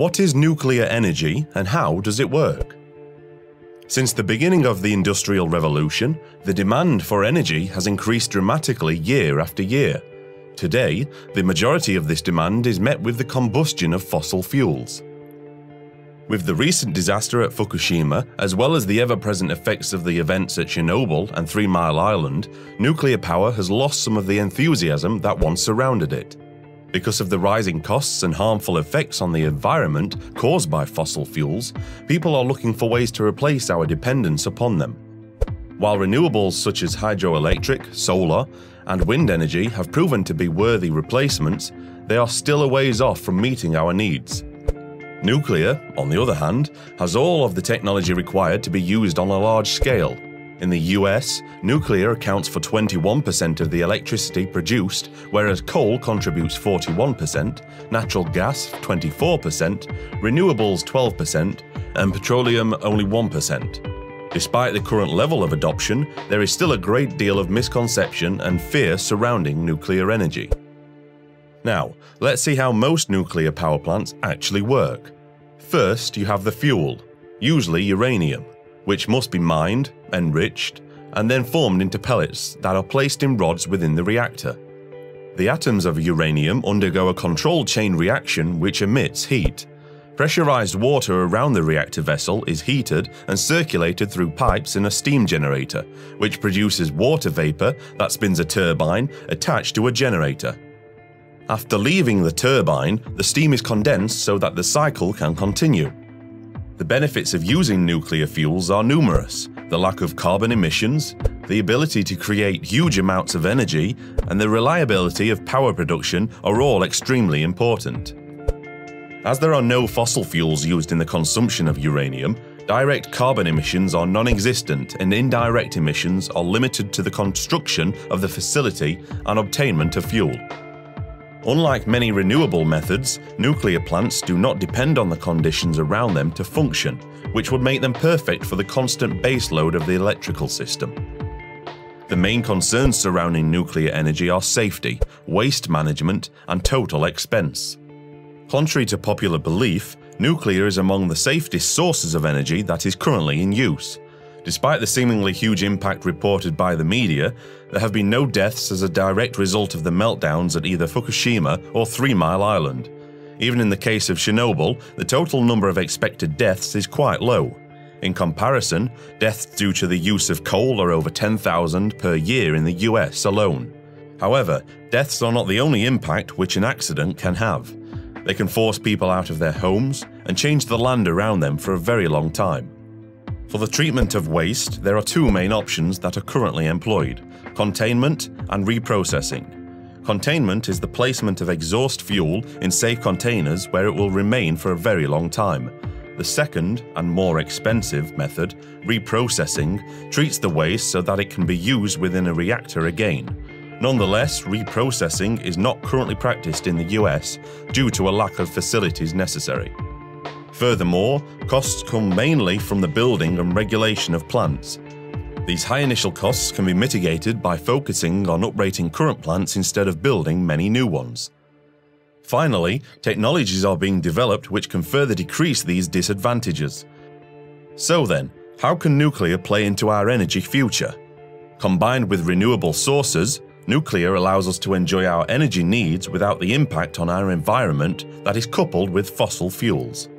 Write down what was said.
What is nuclear energy and how does it work? Since the beginning of the Industrial Revolution, the demand for energy has increased dramatically year after year. Today, the majority of this demand is met with the combustion of fossil fuels. With the recent disaster at Fukushima, as well as the ever present effects of the events at Chernobyl and Three Mile Island, nuclear power has lost some of the enthusiasm that once surrounded it. Because of the rising costs and harmful effects on the environment caused by fossil fuels, people are looking for ways to replace our dependence upon them. While renewables such as hydroelectric, solar, and wind energy have proven to be worthy replacements, they are still a ways off from meeting our needs. Nuclear, on the other hand, has all of the technology required to be used on a large scale. In the US, nuclear accounts for 21% of the electricity produced, whereas coal contributes 41%, natural gas 24%, renewables 12%, and petroleum only 1%. Despite the current level of adoption, there is still a great deal of misconception and fear surrounding nuclear energy. Now, let's see how most nuclear power plants actually work. First, you have the fuel, usually uranium, which must be mined, enriched, and then formed into pellets that are placed in rods within the reactor. The atoms of uranium undergo a controlled chain reaction which emits heat. Pressurized water around the reactor vessel is heated and circulated through pipes in a steam generator, which produces water vapor that spins a turbine attached to a generator. After leaving the turbine, the steam is condensed so that the cycle can continue. The benefits of using nuclear fuels are numerous the lack of carbon emissions, the ability to create huge amounts of energy, and the reliability of power production are all extremely important. As there are no fossil fuels used in the consumption of uranium, direct carbon emissions are non existent and indirect emissions are limited to the construction of the facility and obtainment of fuel. Unlike many renewable methods, nuclear plants do not depend on the conditions around them to function, which would make them perfect for the constant baseload of the electrical system. The main concerns surrounding nuclear energy are safety, waste management, and total expense. Contrary to popular belief, nuclear is among the safest sources of energy that is currently in use, Despite the seemingly huge impact reported by the media, there have been no deaths as a direct result of the meltdowns at either Fukushima or Three Mile Island. Even in the case of Chernobyl, the total number of expected deaths is quite low. In comparison, deaths due to the use of coal are over 10,000 per year in the US alone. However, deaths are not the only impact which an accident can have. They can force people out of their homes and change the land around them for a very long time. For the treatment of waste, there are two main options that are currently employed containment and reprocessing. Containment is the placement of exhaust fuel in safe containers where it will remain for a very long time. The second, and more expensive, method, reprocessing, treats the waste so that it can be used within a reactor again. Nonetheless, reprocessing is not currently practiced in the US due to a lack of facilities necessary. Furthermore, costs come mainly from the building and regulation of plants. These high initial costs can be mitigated by focusing on uprating current plants instead of building many new ones. Finally, technologies are being developed which can further decrease these disadvantages. So then, how can nuclear play into our energy future? Combined with renewable sources, nuclear allows us to enjoy our energy needs without the impact on our environment that is coupled with fossil fuels.